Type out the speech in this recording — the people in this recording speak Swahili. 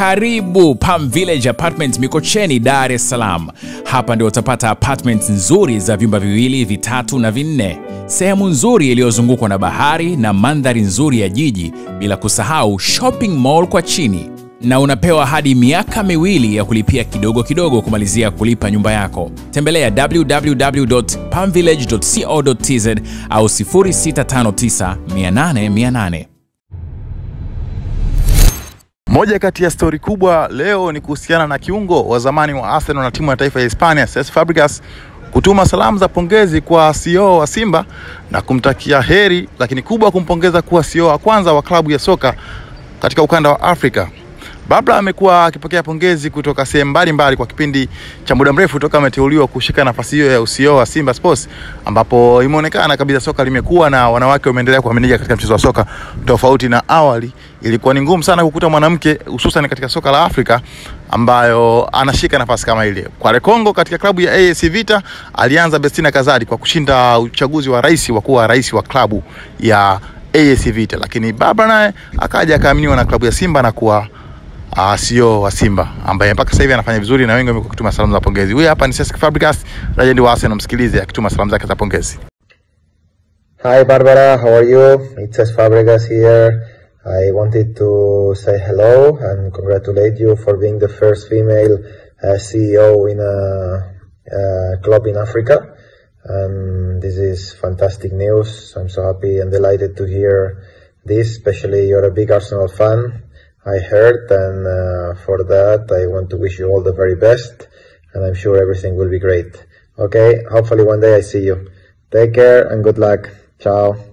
Karibu Palm Village Apartments Mikocheni, Dar es Salaam. Hapa ndio utapata apartments nzuri za vyumba viwili, vitatu na vinne, sehemu nzuri iliyozungukwa na bahari na mandhari nzuri ya jiji, bila kusahau shopping mall kwa chini, na unapewa hadi miaka miwili ya kulipia kidogo kidogo kumalizia kulipa nyumba yako. Tembelea www.palmvillage.co.tz au 0659 800 800. Moja kati ya stori kubwa leo ni kuhusiana na kiungo wa zamani wa Arsenal na timu ya taifa ya Hispania Cesc Fabregas kutuma salamu za pongezi kwa CEO wa Simba na kumtakia heri, lakini kubwa kumpongeza kuwa CEO wa kwanza wa klabu ya soka katika ukanda wa Afrika. Babla amekuwa akipokea pongezi kutoka sehemu mbalimbali kwa kipindi cha muda mrefu toka ameteuliwa kushika nafasi hiyo ya usio wa Simba Sports, ambapo imeonekana kabisa soka limekuwa na wanawake wameendelea kuaminika katika mchezo wa soka, tofauti na awali. Ilikuwa ni ngumu sana kukuta mwanamke hususan katika soka la Afrika ambayo anashika nafasi kama ile. Kwa Kongo katika klabu ya AS Vita alianza Bestina Kazadi kwa kushinda uchaguzi wa rais wa kuwa rais wa klabu ya AS Vita, lakini Babla naye akaja akaaminiwa na klabu ya Simba na kuwa uh, CEO wa Simba ambaye mpaka sasa hivi anafanya vizuri na wengi wamekuwa salamu za pongezi. Huyu hapa ni Cesc Fabregas, legend wa Arsenal, msikilize akituma salamu zake za pongezi. Hi Barbara, how are you? It's Cesc Fabregas here. I wanted to say hello and congratulate you for being the first female uh, CEO in a, a club in Africa. And this is fantastic news. I'm so happy and delighted to hear this, especially you're a big Arsenal fan. I heard, and uh, for that, I want to wish you all the very best, and I'm sure everything will be great. Okay, hopefully one day I see you. Take care and good luck. Ciao.